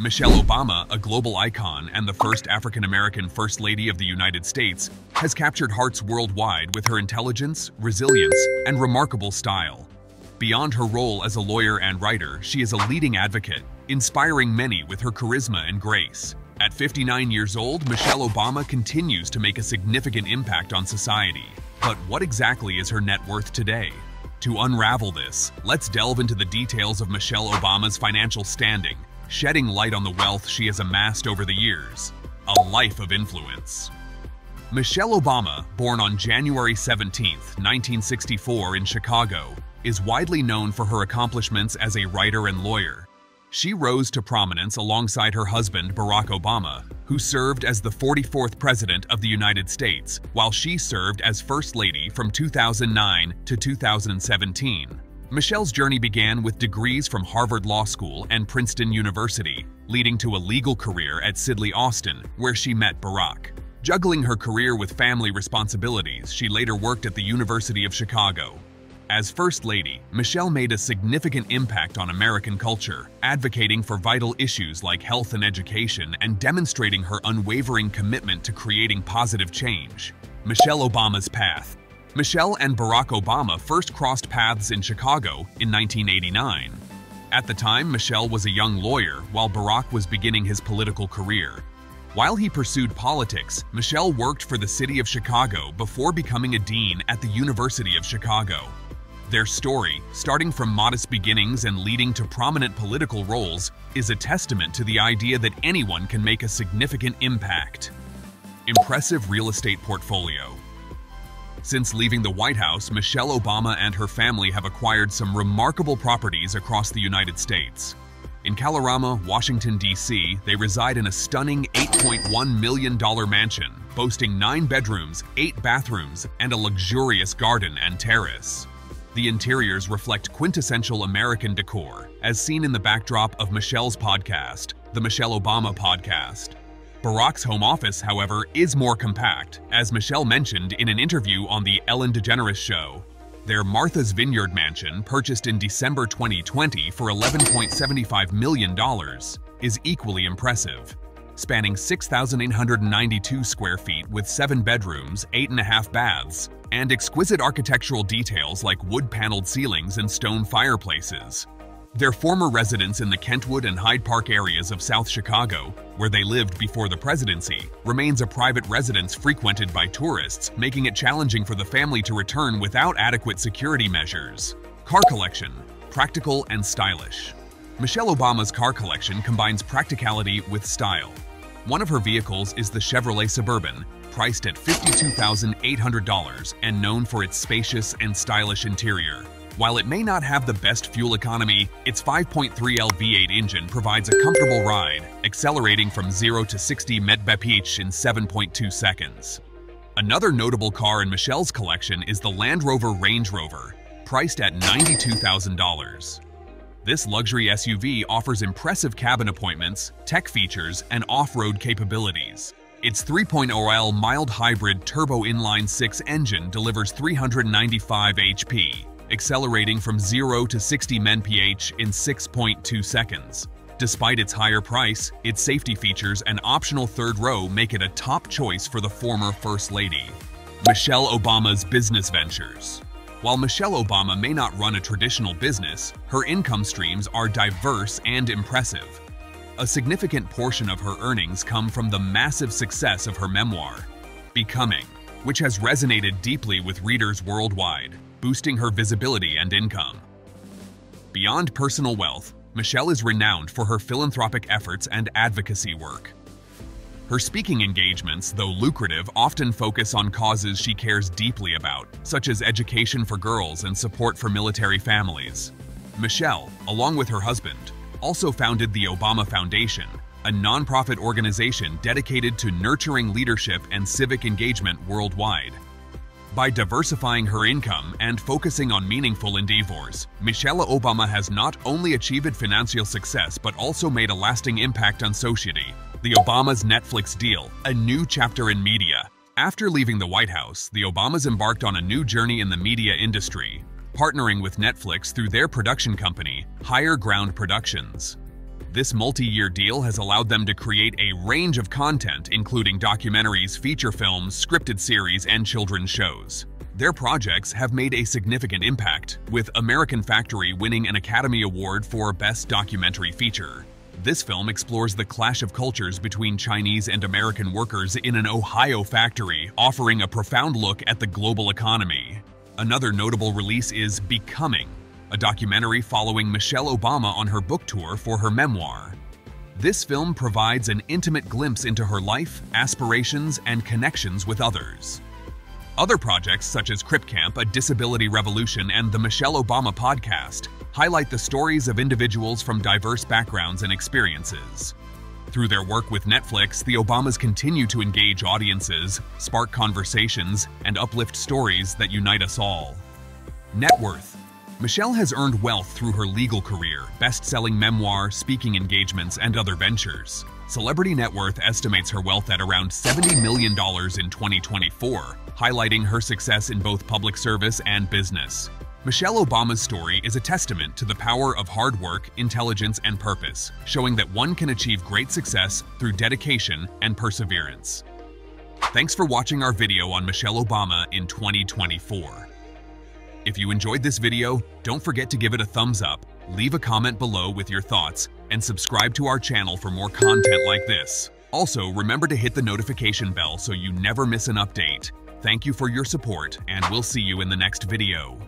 Michelle Obama, a global icon and the first African-American First Lady of the United States, has captured hearts worldwide with her intelligence, resilience, and remarkable style. Beyond her role as a lawyer and writer, she is a leading advocate, inspiring many with her charisma and grace. At 59 years old, Michelle Obama continues to make a significant impact on society. But what exactly is her net worth today? To unravel this, let's delve into the details of Michelle Obama's financial standing, shedding light on the wealth she has amassed over the years. A life of influence. Michelle Obama, born on January 17, 1964 in Chicago, is widely known for her accomplishments as a writer and lawyer. She rose to prominence alongside her husband, Barack Obama, who served as the 44th President of the United States, while she served as First Lady from 2009 to 2017. Michelle's journey began with degrees from Harvard Law School and Princeton University, leading to a legal career at Sidley Austin, where she met Barack. Juggling her career with family responsibilities, she later worked at the University of Chicago, as First Lady, Michelle made a significant impact on American culture, advocating for vital issues like health and education and demonstrating her unwavering commitment to creating positive change. Michelle Obama's path. Michelle and Barack Obama first crossed paths in Chicago in 1989. At the time, Michelle was a young lawyer while Barack was beginning his political career. While he pursued politics, Michelle worked for the city of Chicago before becoming a dean at the University of Chicago. Their story, starting from modest beginnings and leading to prominent political roles, is a testament to the idea that anyone can make a significant impact. Impressive real estate portfolio. Since leaving the White House, Michelle Obama and her family have acquired some remarkable properties across the United States. In Kalorama, Washington, D.C., they reside in a stunning $8.1 million mansion, boasting nine bedrooms, eight bathrooms, and a luxurious garden and terrace. The interiors reflect quintessential American decor, as seen in the backdrop of Michelle's podcast, the Michelle Obama Podcast. Barack's home office, however, is more compact, as Michelle mentioned in an interview on The Ellen DeGeneres Show. Their Martha's Vineyard mansion, purchased in December 2020 for $11.75 million, is equally impressive. Spanning 6,892 square feet with seven bedrooms, eight and a half baths, and exquisite architectural details like wood-paneled ceilings and stone fireplaces. Their former residence in the Kenwood and Hyde Park areas of South Chicago, where they lived before the presidency, remains a private residence frequented by tourists, making it challenging for the family to return without adequate security measures. Car collection, practical and stylish. Michelle Obama's car collection combines practicality with style. One of her vehicles is the Chevrolet Suburban, priced at $52,800 and known for its spacious and stylish interior. While it may not have the best fuel economy, its 5.3L V8 engine provides a comfortable ride, accelerating from 0 to 60 mph in 7.2 seconds. Another notable car in Michelle's collection is the Land Rover Range Rover, priced at $92,000. This luxury SUV offers impressive cabin appointments, tech features, and off-road capabilities. Its 3.0L mild hybrid turbo inline-six engine delivers 395 HP, accelerating from 0 to 60 mph in 6.2 seconds. Despite its higher price, its safety features and optional third row make it a top choice for the former First Lady. Michelle Obama's business ventures. While Michelle Obama may not run a traditional business, her income streams are diverse and impressive. A significant portion of her earnings come from the massive success of her memoir, Becoming, which has resonated deeply with readers worldwide, boosting her visibility and income. Beyond personal wealth, Michelle is renowned for her philanthropic efforts and advocacy work. Her speaking engagements, though lucrative, often focus on causes she cares deeply about, such as education for girls and support for military families. Michelle, along with her husband, also founded the Obama Foundation, a nonprofit organization dedicated to nurturing leadership and civic engagement worldwide. By diversifying her income and focusing on meaningful endeavors, Michelle Obama has not only achieved financial success but also made a lasting impact on society. The Obama's Netflix deal, a new chapter in media. After leaving the White House, the Obamas embarked on a new journey in the media industry, partnering with Netflix through their production company, Higher Ground Productions. This multi-year deal has allowed them to create a range of content, including documentaries, feature films, scripted series, and children's shows. Their projects have made a significant impact, with American Factory winning an Academy Award for Best Documentary Feature. This film explores the clash of cultures between Chinese and American workers in an Ohio factory, offering a profound look at the global economy. Another notable release is Becoming, a documentary following Michelle Obama on her book tour for her memoir. This film provides an intimate glimpse into her life, aspirations, and connections with others. Other projects such as Crip Camp, A Disability Revolution, and the Michelle Obama Podcast highlight the stories of individuals from diverse backgrounds and experiences. Through their work with Netflix, the Obamas continue to engage audiences, spark conversations, and uplift stories that unite us all. Net worth. Michelle has earned wealth through her legal career, best-selling memoir, speaking engagements, and other ventures. Celebrity Net Worth estimates her wealth at around $70 million in 2024, highlighting her success in both public service and business. Michelle Obama's story is a testament to the power of hard work, intelligence, and purpose, showing that one can achieve great success through dedication and perseverance. Thanks for watching our video on Michelle Obama in 2024. If you enjoyed this video, don't forget to give it a thumbs up, leave a comment below with your thoughts, and subscribe to our channel for more content like this. Also, remember to hit the notification bell so you never miss an update. Thank you for your support, and we'll see you in the next video.